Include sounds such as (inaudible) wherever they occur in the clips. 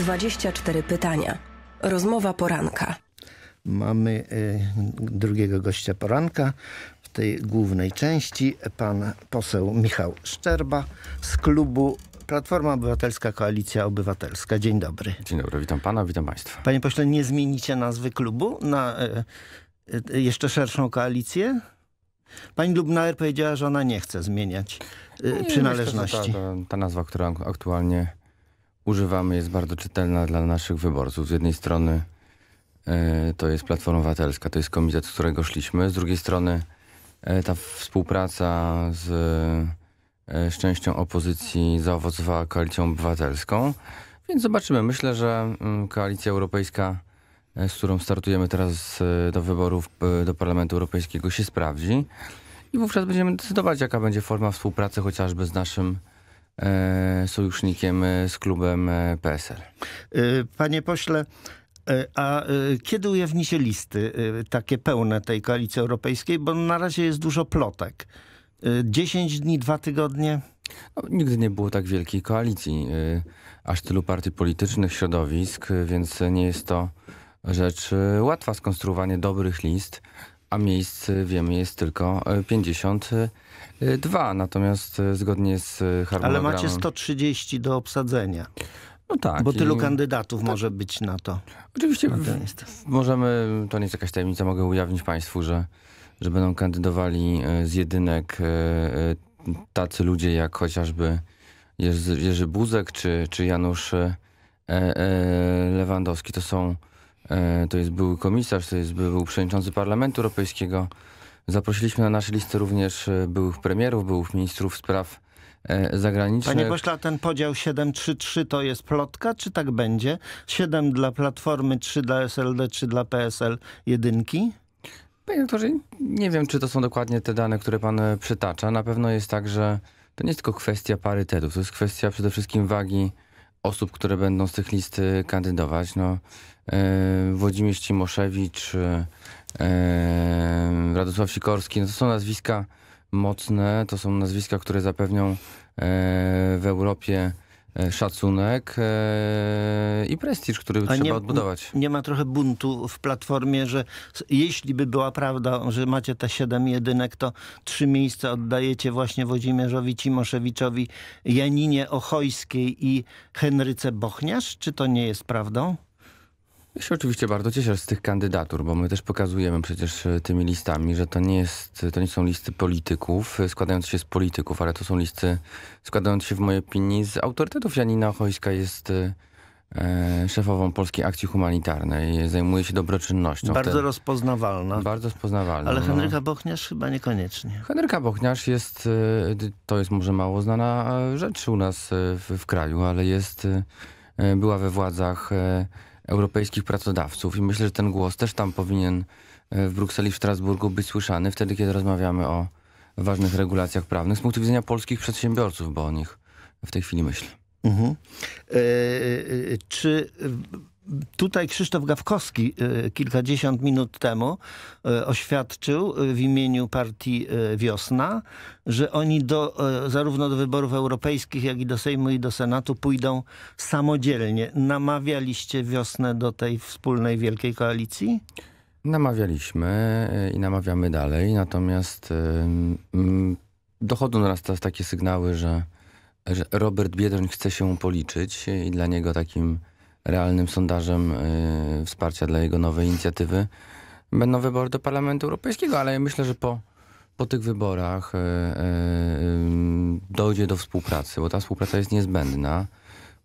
24 pytania. Rozmowa poranka. Mamy y, drugiego gościa poranka w tej głównej części. Pan poseł Michał Szczerba z klubu Platforma Obywatelska Koalicja Obywatelska. Dzień dobry. Dzień dobry, witam pana, witam państwa. Panie pośle, nie zmienicie nazwy klubu na y, y, jeszcze szerszą koalicję? Pani Lubnauer powiedziała, że ona nie chce zmieniać y, Nie, przynależności. Myślę, ta, ta, ta nazwa, którą aktualnie używamy jest bardzo czytelna dla naszych wyborców. Z jednej strony e, to jest Platforma Obywatelska, to jest komitet, z którego szliśmy. Z drugiej strony e, ta współpraca z, e, z częścią opozycji zaowocowała koalicją obywatelską. Więc zobaczymy. Myślę, że mm, koalicja europejska, z którą startujemy teraz do wyborów do Parlamentu Europejskiego się sprawdzi. I wówczas będziemy decydować, jaka będzie forma współpracy chociażby z naszym sojusznikiem, e, z klubem e, PSL. Panie pośle, a kiedy ujawnicie listy takie pełne tej koalicji europejskiej? Bo na razie jest dużo plotek. Y, 10 dni, dwa tygodnie? No, nigdy nie było tak wielkiej koalicji, e, aż tylu partii politycznych, środowisk, e, więc nie jest to rzecz e, łatwa skonstruowanie dobrych list, a miejsc, e, wiemy, jest tylko e, 52. Natomiast e, zgodnie z e, Ale harmonogramem... macie 130 do obsadzenia. No tak. Bo tylu i- kandydatów może być na to. Oczywiście Na w- możemy, to nie jest jakaś tajemnica, mogę ujawnić Państwu, że, że będą kandydowali e, z jedynek e, e, tacy ludzie jak chociażby Jerzy, Buzek czy, czy Janusz e, e, Lewandowski. To są, e, to jest były komisarz, to jest był przewodniczący Parlamentu Europejskiego. Zaprosiliśmy na nasze listy również e, byłych premierów, byłych ministrów spraw e, zagranicznych. Panie pośle, ten podział 7-3-3 to jest plotka, czy tak będzie? 7 dla Platformy, 3 dla SLD, 3 dla PSL, jedynki? Panie doktorze, nie wiem, czy to są dokładnie te dane, które pan e, przytacza. Na pewno jest tak, że to nie jest tylko kwestia parytetów, to jest kwestia przede wszystkim wagi osób, które będą z tych list e, kandydować. No, e, Włodzimierz Cimoszewicz, e, e, Radosław Sikorski, no to są nazwiska mocne, to są nazwiska, które zapewnią e, w Europie e, szacunek e, i prestiż, który A trzeba odbudować. Nie ma trochę buntu w Platformie, że jeśli by była prawda, że macie te 7 jedynek, to trzy miejsca oddajecie właśnie Włodzimierzowi Cimoszewiczowi, Janinie Ochojskiej i Henryce Bochniarz? Czy to nie jest prawdą? Ja się oczywiście bardzo cieszę z tych kandydatur, bo my też pokazujemy przecież e, tymi listami, że to nie, jest, to nie są listy polityków e, składające się z polityków, ale to są listy składające się w mojej opinii z autorytetów. Janina Ochojska jest e, e, szefową Polskiej Akcji Humanitarnej, zajmuje się dobroczynnością. Bardzo Wtedy- rozpoznawalna. bardzo rozpoznawalną. Ale no. Henryka Bochniarz chyba niekoniecznie. Henryka Bochniarz jest, e, to jest może mało znana e, rzecz u nas e, w, w kraju, ale jest, e, e, była we władzach e, europejskich pracodawców i myślę, że ten głos też tam powinien e, w Brukseli, w Strasburgu być słyszany wtedy, kiedy rozmawiamy o ważnych regulacjach prawnych z punktu widzenia polskich przedsiębiorców, bo o nich w tej chwili myślę. Mhm. E, e, czy tutaj Krzysztof Gawkowski e, kilkadziesiąt minut temu e, oświadczył e, w imieniu partii Wiosna, że oni do, zarówno do wyborów europejskich, jak i do Sejmu i do Senatu pójdą samodzielnie. Namawialiście Wiosnę do tej wspólnej wielkiej koalicji? Namawialiśmy i namawiamy dalej, natomiast mm, dochodzą do nas teraz takie sygnały, że, że Robert Biedroń chce się policzyć i dla niego takim realnym sondażem e, wsparcia dla jego nowej inicjatywy będą wybory do Parlamentu Europejskiego, ale myślę, że po, po tych wyborach e, em, dojdzie do współpracy, bo ta współpraca jest niezbędna.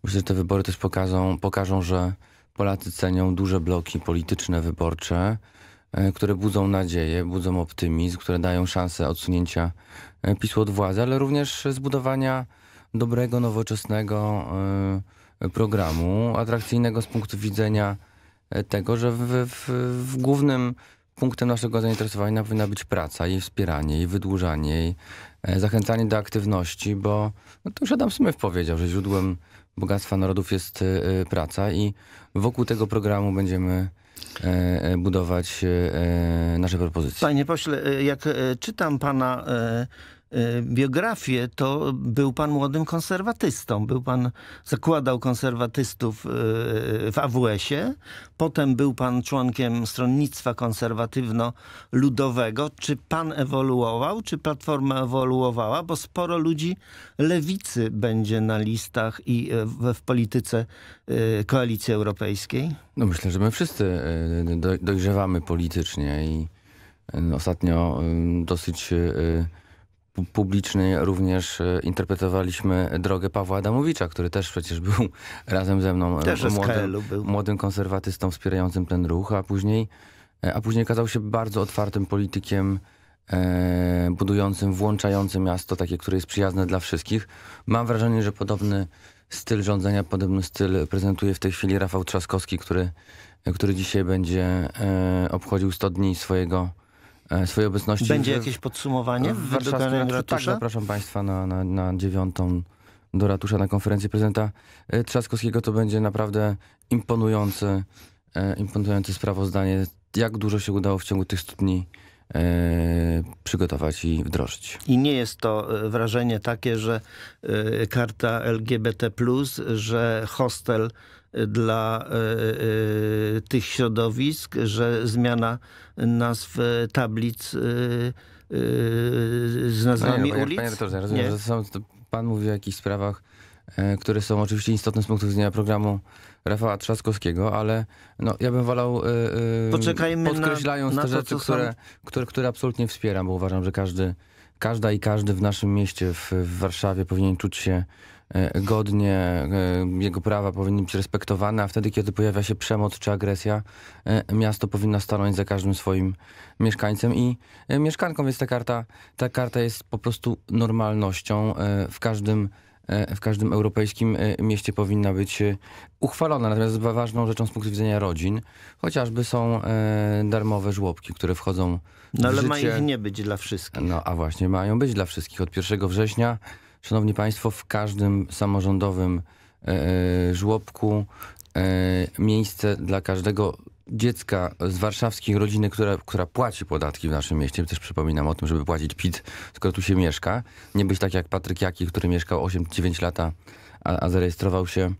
Myślę, że te wybory też pokażą, pokażą że Polacy cenią duże bloki polityczne, wyborcze, które budzą nadzieję, budzą optymizm, które dają szansę odsunięcia PiSu od władzy, ale również zbudowania dobrego, nowoczesnego programu, atrakcyjnego z punktu widzenia e, tego, że w, w, w głównym punktem naszego zainteresowania powinna być praca, jej wspieranie, jej wydłużanie, jej e, zachęcanie do aktywności, bo no to już Adam Smith powiedział, że źródłem bogactwa narodów jest e, praca i wokół tego programu będziemy budować nasze propozycje. Panie pośle, jak czytam pana biografię, to był pan młodym konserwatystą. Był pan, zakładał konserwatystów w AWS-ie, potem był pan członkiem stronnictwa konserwatywno-ludowego. Czy pan ewoluował, czy Platforma ewoluowała? Bo sporo ludzi lewicy będzie na listach i w, w polityce koalicji europejskiej. No myślę, że my wszyscy dojrzewamy politycznie i ostatnio dosyć publiczny również interpretowaliśmy drogę Pawła Adamowicza, który też przecież był (laughs) razem ze mną też młodym, młodym konserwatystą wspierającym ten ruch, a później, a później okazał się bardzo otwartym politykiem, e, budującym, włączającym miasto, takie, które jest przyjazne dla wszystkich. Mam wrażenie, że podobny styl rządzenia, podobny styl prezentuje w tej chwili Rafał Trzaskowski, który, który dzisiaj będzie e, obchodził 100 dni swojego e, swojej obecności. Będzie jakieś podsumowanie w, warszawskim ratusza? Tak, zapraszam Państwa na, na, na dziewiątą do ratusza na konferencję prezydenta e, Trzaskowskiego. To będzie naprawdę imponujące, e, imponujące sprawozdanie, jak dużo się udało w ciągu tych 100 dni e, przygotować i wdrożyć. I nie jest to e, wrażenie takie, że e, karta LGBT+, że hostel dla e, e, tych środowisk, że zmiana nazw e, tablic z nazwami no, panie, ulic? Panie redaktorze, rozumiem, Nie? że są, pan mówi o jakichś sprawach, które są oczywiście istotne z punktu widzenia programu Rafała Trzaskowskiego, ale no, ja bym wolał, e, Poczekajmy na- podkreślając na te to, rzeczy, które, są- które, które absolutnie wspieram, bo uważam, że każdy, każda i każdy w naszym mieście, w, w Warszawie powinien czuć się godnie, e, jego prawa powinny być respektowane, a wtedy, kiedy pojawia się przemoc czy agresja, e, miasto powinno stanąć za każdym swoim mieszkańcem i e, mieszkanką, więc ta karta, ta karta jest po prostu normalnością e, w każdym e, w każdym europejskim e, mieście powinna być e, uchwalona. Natomiast wa- ważną rzeczą z punktu widzenia rodzin, chociażby są e, darmowe żłobki, które wchodzą No ale w ma życie. ich nie być dla wszystkich. No a właśnie, mają być dla wszystkich. Od 1 września, szanowni państwo, w każdym samorządowym e, żłobku e, miejsce dla każdego dziecka z warszawskiej rodziny, która, która płaci podatki w naszym mieście. Też przypominam o tym, żeby płacić PIT, skoro tu się mieszka. Nie być tak jak Patryk Jaki, który mieszkał 8-9 lata, a, a zarejestrował się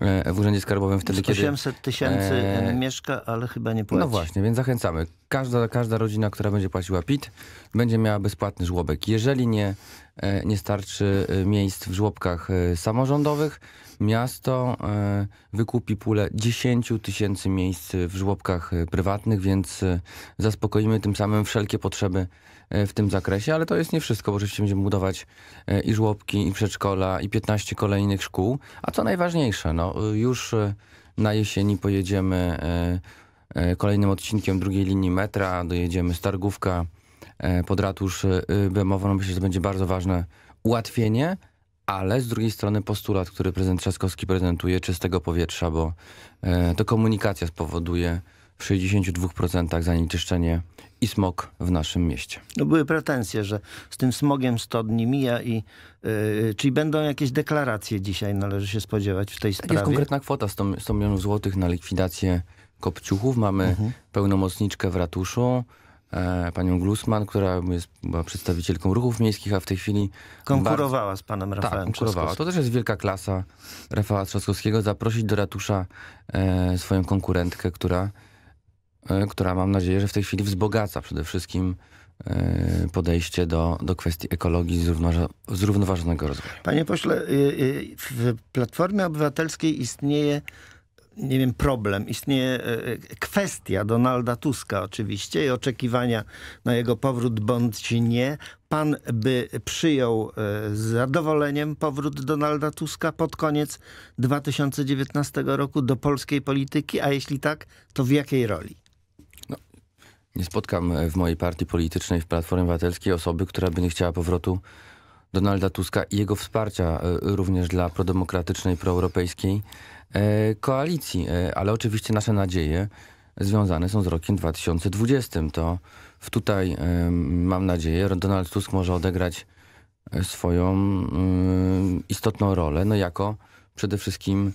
e, w Urzędzie Skarbowym wtedy, kiedy... 800 tysięcy e, mieszka, ale chyba nie płaci. No właśnie, więc zachęcamy. Każda, każda rodzina, która będzie płaciła PIT, będzie miała bezpłatny żłobek. Jeżeli nie, e, nie starczy e, miejsc w żłobkach e, samorządowych, miasto wykupi pulę 10 tysięcy miejsc w żłobkach prywatnych, więc zaspokoimy tym samym wszelkie potrzeby w tym zakresie, ale to jest nie wszystko, bo oczywiście będziemy budować i żłobki, i przedszkola, i 15 kolejnych szkół. A co najważniejsze, no, już na jesieni pojedziemy kolejnym odcinkiem drugiej linii metra, dojedziemy z Targówka e, pod ratusz e, Bemową. Myślę, że to będzie bardzo ważne ułatwienie, ale z drugiej strony postulat, który prezydent Trzaskowski prezentuje, czystego powietrza, bo e, to komunikacja spowoduje w 62% zanieczyszczenie i smog w naszym mieście. No były pretensje, że z tym smogiem 100 dni mija i yy, czyli będą jakieś deklaracje dzisiaj należy się spodziewać w tej Tak jest sprawie. konkretna kwota 100, 100 milionów złotych na likwidację kopciuchów. Mamy Mhm. pełnomocniczkę w ratuszu, e, panią Glusman, która jest, była przedstawicielką ruchów miejskich, a w tej chwili Konkurowała z panem bardzo, Rafałem tak, konkurowała. To też jest wielka klasa Rafała Trzaskowskiego, zaprosić do ratusza e, swoją konkurentkę, która, e, która mam nadzieję, że w tej chwili wzbogaca przede wszystkim e, podejście do, do kwestii ekologii zrównoważa- zrównoważonego rozwoju. Panie pośle, y, y, w Platformie Obywatelskiej istnieje, nie wiem, problem, istnieje y, kwestia Donalda Tuska oczywiście i oczekiwania na jego powrót bądź nie. Pan by przyjął y, z zadowoleniem powrót Donalda Tuska pod koniec 2019 roku do polskiej polityki, a jeśli tak, to w jakiej roli? Nie spotkam e, w mojej partii politycznej, w Platformie Obywatelskiej osoby, która by nie chciała powrotu Donalda Tuska i jego wsparcia e, również dla prodemokratycznej, proeuropejskiej e, koalicji. E, Ale oczywiście nasze nadzieje związane są z rokiem 2020. To tutaj mam nadzieję, że Donald Tusk może odegrać swoją istotną rolę, no jako przede wszystkim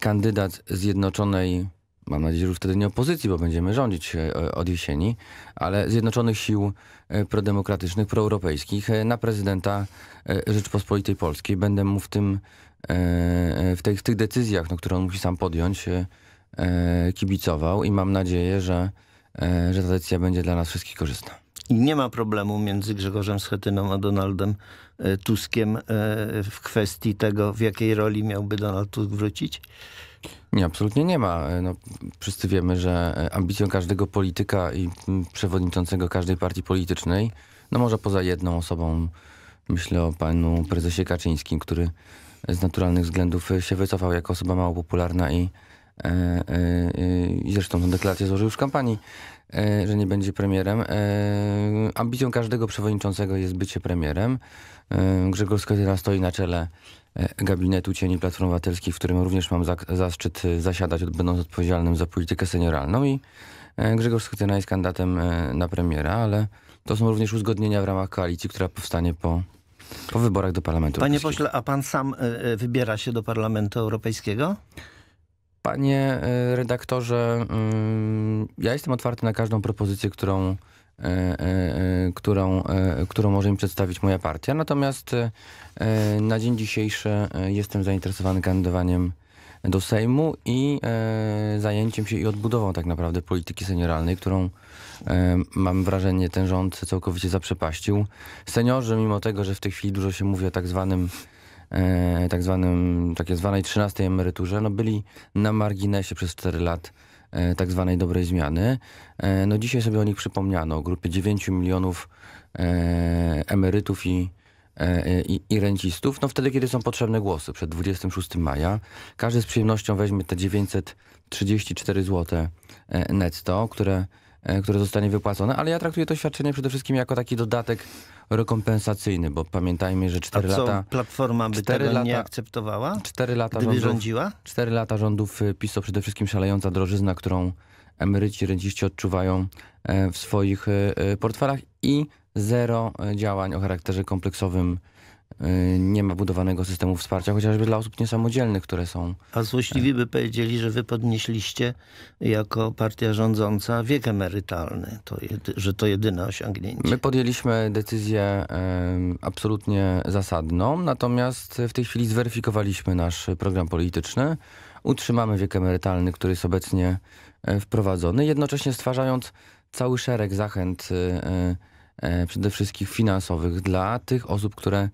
kandydat Zjednoczonej mam nadzieję, że już wtedy nie opozycji, bo będziemy rządzić e, od jesieni, ale Zjednoczonych Sił e, Prodemokratycznych, proeuropejskich e, na prezydenta Rzeczpospolitej Polskiej. Będę mu w tym, w tych, w tych decyzjach, no, które on musi sam podjąć, kibicował i mam nadzieję, że, że ta decyzja będzie dla nas wszystkich korzystna. I nie ma problemu między Grzegorzem Schetyną a Donaldem Tuskiem w kwestii tego, w jakiej roli miałby Donald Tusk wrócić? Nie, absolutnie nie ma. No, wszyscy wiemy, że ambicją każdego polityka i przewodniczącego każdej partii politycznej, no może poza jedną osobą, myślę o panu prezesie Kaczyńskim, który z naturalnych względów się wycofał jako osoba mało popularna e, e, i zresztą tę deklarację złożył już w kampanii, e, że nie będzie premierem. Ambicją każdego przewodniczącego jest bycie premierem. Grzegorz Schetyna stoi na czele E, gabinetu cieni Platformy Obywatelskiej, w którym również mam zaszczyt e, zasiadać, będąc odpowiedzialnym za politykę senioralną i e, Grzegorz Schetyna jest kandydatem na premiera, ale to są również uzgodnienia w ramach koalicji, która powstanie po, po wyborach do Parlamentu Panie pośle, a pan sam wybiera się do Parlamentu Europejskiego? Panie redaktorze, mm, ja jestem otwarty na każdą propozycję, którą E, e, e, którą, którą może mi przedstawić moja partia. Natomiast na dzień dzisiejszy jestem zainteresowany kandydowaniem do Sejmu i zajęciem się i odbudową tak naprawdę polityki senioralnej, którą mam wrażenie ten rząd całkowicie zaprzepaścił. Seniorzy, mimo tego, że w tej chwili dużo się mówi o tak zwanym tak zwanym, takiej zwanej 13 emeryturze, no byli na marginesie przez 4 lat E, tak zwanej dobrej zmiany. E, no dzisiaj sobie o nich przypomniano, o grupie 9 milionów e, emerytów i, i, i, rencistów, no wtedy, kiedy są potrzebne głosy, przed 26 maja. Każdy z przyjemnością weźmie te 934 zł netto, które, które zostanie wypłacone, ale ja traktuję to świadczenie przede wszystkim jako taki dodatek rekompensacyjny, bo pamiętajmy, że 4 A co, lata... Platforma by tego lata, nie akceptowała? 4 lata gdyby rządów, rządziła? 4 lata rządów y, PiS to przede wszystkim szalejąca drożyzna, którą emeryci, renciści odczuwają e, w swoich y, y, portfelach i zero działań o charakterze kompleksowym nie ma budowanego systemu wsparcia, chociażby dla osób niesamodzielnych, które są... A złośliwi by powiedzieli, że wy podnieśliście jako partia rządząca wiek emerytalny, to że to jedyne osiągnięcie. My podjęliśmy decyzję absolutnie zasadną, natomiast w tej chwili zweryfikowaliśmy nasz program polityczny. Utrzymamy wiek emerytalny, który jest obecnie e, wprowadzony, jednocześnie stwarzając cały szereg zachęt e, e, przede wszystkim finansowych dla tych osób, które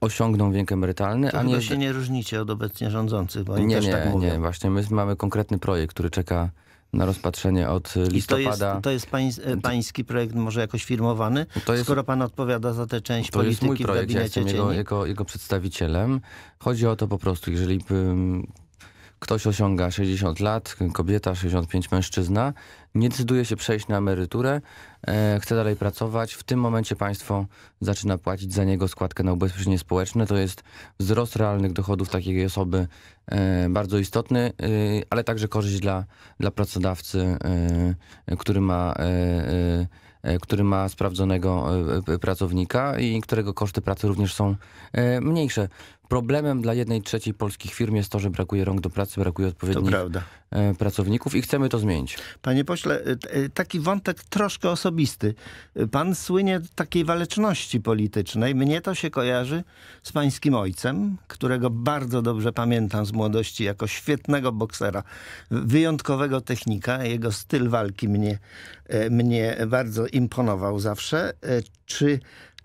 osiągną wiek emerytalny. To a nie się nie różnicie od obecnie rządzących, bo oni nie, też nie, tak mówią. Nie, właśnie my mamy konkretny projekt, który czeka na rozpatrzenie od listopada. I to jest, to jest pań, pański projekt może jakoś firmowany? To jest, skoro pan odpowiada za tę część to polityki jest mój projekt, ja jestem jego, jego, jego, przedstawicielem. Chodzi o to po prostu, jeżeli ktoś osiąga 60 lat, kobieta, 65 mężczyzna, nie decyduje się przejść na emeryturę, e, chce dalej pracować, w tym momencie państwo zaczyna płacić za niego składkę na ubezpieczenie społeczne. To jest wzrost realnych dochodów takiej osoby e, bardzo istotny, e, ale także korzyść dla, dla pracodawcy, e, który ma e, e, który ma sprawdzonego pracownika i którego koszty pracy również są mniejsze. Problemem dla jednej trzeciej polskich firm jest to, że brakuje rąk do pracy, brakuje odpowiednich e, pracowników i chcemy to zmienić. Panie pośle, e, e, taki wątek troszkę osobisty. Pan słynie takiej waleczności politycznej. Mnie to się kojarzy z pańskim ojcem, którego bardzo dobrze pamiętam z młodości jako świetnego boksera, wyjątkowego technika. Jego styl walki mnie, mnie bardzo imponował zawsze. Czy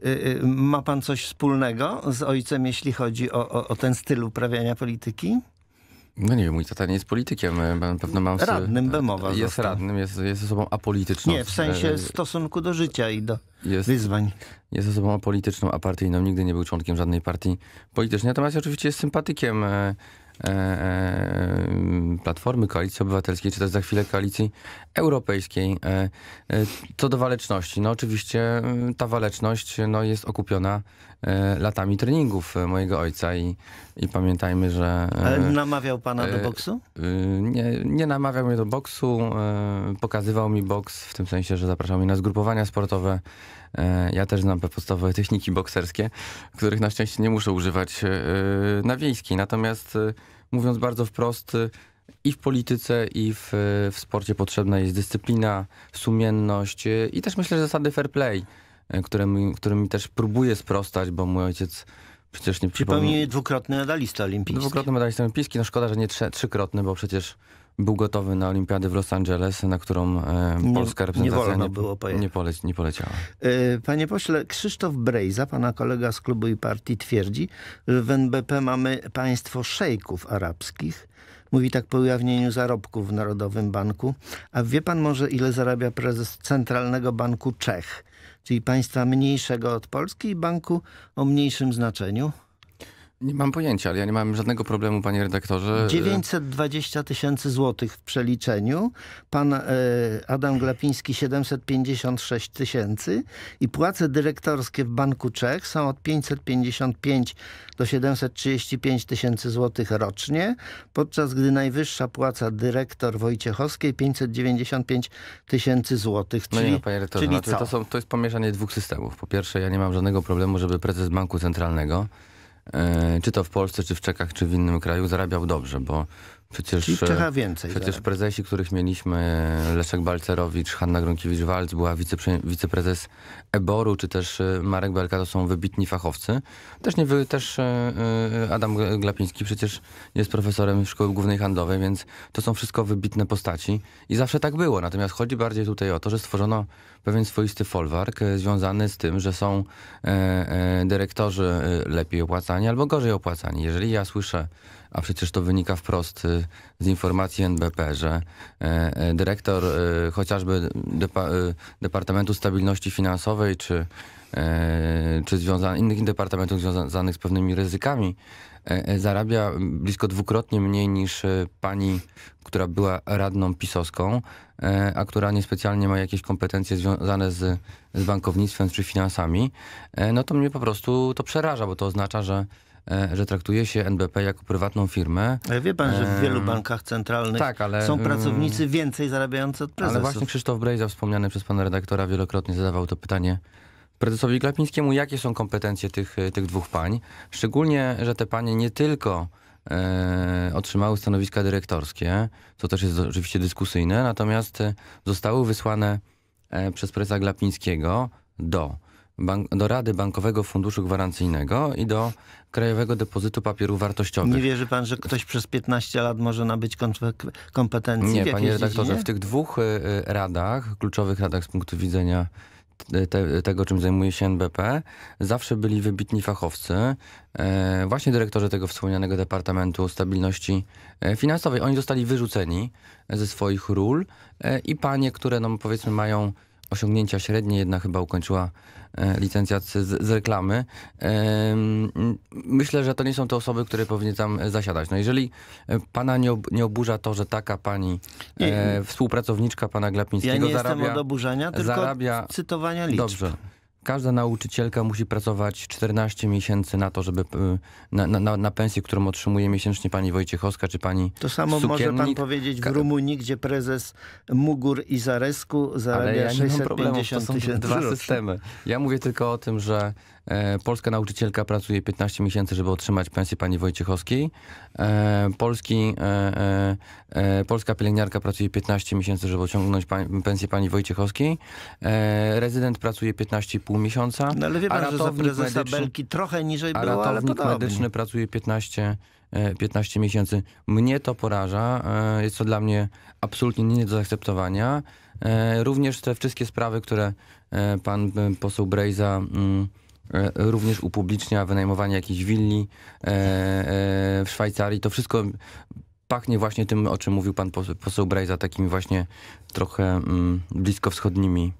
Y, y, ma pan coś wspólnego z ojcem, jeśli chodzi o, o, o ten styl uprawiania polityki? No nie wiem, mój tata nie jest politykiem. Na pewno mam... Radnym Bemowa Jest został. radnym, jest, jest osobą apolityczną. Nie, w sensie stosunku do życia i do jest, wyzwań. Jest osobą apolityczną, apartyjną. Nigdy nie był członkiem żadnej partii politycznej. Natomiast oczywiście jest sympatykiem e, E, e, Platformy, Koalicji Obywatelskiej, czy też za chwilę Koalicji Europejskiej. E, co do waleczności, no oczywiście ta waleczność no, jest okupiona latami treningów mojego ojca i, i pamiętajmy, że... Ale namawiał pana do boksu? Nie, nie namawiał mnie do boksu, pokazywał mi boks w tym sensie, że zapraszał mnie na zgrupowania sportowe. Ja też znam podstawowe techniki bokserskie, których na szczęście nie muszę używać na wiejskiej. Natomiast mówiąc bardzo wprost, i w polityce, i w, w sporcie potrzebna jest dyscyplina, sumienność i też myślę, że zasady fair play, którym, którym też próbuję sprostać, bo mój ojciec przecież nie przypomina. Przypomnij dwukrotny medalista olimpijski. Dwukrotny medalista olimpijski. No szkoda, że nie trze- trzykrotny, bo przecież był gotowy na olimpiadę w Los Angeles, na którą e, Nie- polska nie reprezentacja wolno nie, było pojechać. nie, poleć, nie poleciała. E, Panie pośle, Krzysztof Brejza, pana kolega z klubu i partii, twierdzi, że w NBP mamy państwo szejków arabskich. Mówi tak po ujawnieniu zarobków w Narodowym Banku. A wie pan może, ile zarabia prezes Centralnego Banku Czech, czyli państwa mniejszego od Polski i banku o mniejszym znaczeniu? Nie mam pojęcia, ale ja nie mam żadnego problemu, panie redaktorze. 920 tysięcy złotych w przeliczeniu, pan e, Adam Glapiński 756 tysięcy i płace dyrektorskie w Banku Czech są od 555 do 735 tysięcy złotych rocznie, podczas gdy najwyższa płaca dyrektor Wojciechowskiej 595 tysięcy złotych, No czyli, nie no, panie redaktorze, czyli no, to, są, to jest pomieszanie dwóch systemów. Po pierwsze, ja nie mam żadnego problemu, żeby prezes Banku Centralnego, czy to w Polsce, czy w Czechach, czy w innym kraju, zarabiał dobrze, bo przecież... Czyli w e, więcej. Przecież zarabia. prezesi, których mieliśmy, Leszek Balcerowicz, Hanna Gronkiewicz-Walc, była wicepre, wiceprezes Eboru, czy też e, Marek Belka, to są wybitni fachowcy. Też, nie też e, Adam Glapiński przecież jest profesorem Szkoły Głównej Handlowej, więc to są wszystko wybitne postaci i zawsze tak było. Natomiast chodzi bardziej tutaj o to, że stworzono pewien swoisty folwark związany z tym, że są dyrektorzy lepiej opłacani albo gorzej opłacani. Jeżeli ja słyszę a przecież to wynika wprost y, z informacji NBP, że e, e, dyrektor e, chociażby depa, e, Departamentu Stabilności Finansowej czy, e, czy związa, innych departamentów związanych z pewnymi ryzykami zarabia blisko dwukrotnie mniej niż pani, która była radną pisowską, a która niespecjalnie ma jakieś kompetencje związane z, z bankownictwem czy finansami, no to mnie po prostu to przeraża, bo to oznacza, że że traktuje się NBP jako prywatną firmę. Ale wie pan, że w wielu Em, bankach centralnych tak, ale, są mm, pracownicy więcej zarabiający od prezesów. Ale właśnie Krzysztof Brejza, wspomniany przez pana redaktora, wielokrotnie zadawał to pytanie prezesowi Glapińskiemu, jakie są kompetencje tych, e, tych dwóch pań. Szczególnie, że te panie nie tylko e, otrzymały stanowiska dyrektorskie, co też jest oczywiście dyskusyjne, natomiast e, zostały wysłane e, przez prezesa Glapińskiego do, bank, do Rady Bankowego Funduszu Gwarancyjnego i do Krajowego Depozytu Papierów Wartościowych. Nie wierzy pan, że ktoś przez 15 lat może nabyć kompetencji Nie, panie redaktorze, dziedzinie? w tych dwóch y, y, radach, kluczowych radach z punktu widzenia te, te, tego, czym zajmuje się NBP, zawsze byli wybitni fachowcy, e, właśnie dyrektorzy tego wspomnianego Departamentu Stabilności e, Finansowej. Oni zostali wyrzuceni ze swoich ról e, i panie, które no, powiedzmy mają osiągnięcia średnie, jedna chyba ukończyła e, licencjat z, z reklamy. Myślę, że to nie są te osoby, które powinny tam zasiadać. No jeżeli e, pana nie, ob, nie oburza to, że taka pani Nie. e, współpracowniczka pana Ja Glapińskiego nie jestem zarabia... od oburzenia, tylko zarabia- cytowania liczb. Dobrze. Każda nauczycielka musi pracować 14 miesięcy na to, żeby y, na, na, na- pensję, którą otrzymuje miesięcznie pani Wojciechowska czy pani To samo może pan powiedzieć w Rumunii, gdzie prezes Mugur i Zaresku Ale zarabia ja nie mam problemu, to 650 są dwa rocznie. systemy. Ja mówię tylko o tym, że polska nauczycielka pracuje 15 miesięcy, żeby otrzymać pensję pani Wojciechowskiej. E, polski, e, e, e, polska pielęgniarka pracuje 15 miesięcy, żeby osiągnąć pań, pensję pani Wojciechowskiej. E, rezydent pracuje 15,5 miesiąca. No ale wie a pan, że za prezesa medyczny- Belki trochę niżej było, ale podobnie. medyczny pracuje 15, e, 15 miesięcy. Mnie to poraża. e, Jest to dla mnie absolutnie nie do zaakceptowania. E, Również te wszystkie sprawy, które e, pan e, poseł Brejza mm, e, również upublicznia, wynajmowanie jakiejś willi e, e, w Szwajcarii, to wszystko pachnie właśnie tym, o czym mówił pan poseł- Brejza, takimi właśnie trochę mm, bliskowschodnimi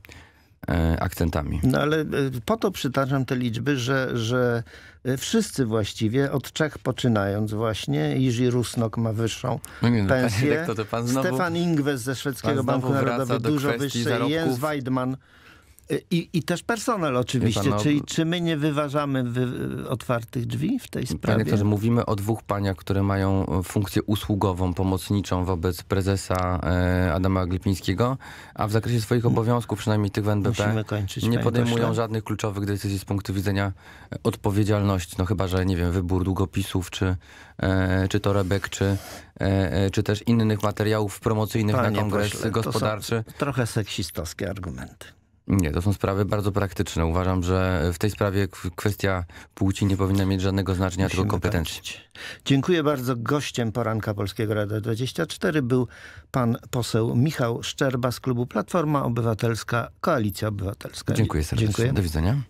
e, akcentami. No ale e, po to przytaczam te liczby, że, że e, wszyscy właściwie, od Czech poczynając właśnie, Jiří Rusnok ma wyższą No nie, no, pensję, znowu... Stefan Ingves ze Szwedzkiego Banku Narodowego do dużo wyższe, Jens zarobków. I, I też personel oczywiście. Pan, no- Czyli czy my nie wyważamy wy, otwartych drzwi w tej Panie sprawie? doktorze, mówimy o dwóch paniach, które mają e, funkcję usługową, pomocniczą wobec prezesa e, Adama Glipińskiego, a w zakresie swoich obowiązków, przynajmniej tych w NBP, kończyć, nie panie podejmują pośle. żadnych kluczowych decyzji z punktu widzenia e, odpowiedzialności. No chyba, że nie wiem, wybór długopisów, czy, e, czy torebek, czy, e, e, czy też innych materiałów promocyjnych Panie na kongres pośle, to są gospodarczy. Trochę seksistowskie argumenty. Nie, to są sprawy bardzo praktyczne. Uważam, że w tej sprawie kwestia płci nie powinna mieć żadnego znaczenia, tylko Musimy kompetencji. kończyć. Dziękuję bardzo. Gościem poranka Polskiego Radia 24 był pan poseł Michał Szczerba z klubu Platforma Obywatelska, Koalicja Obywatelska. Dziękuję serdecznie. Dziękuję. Do widzenia.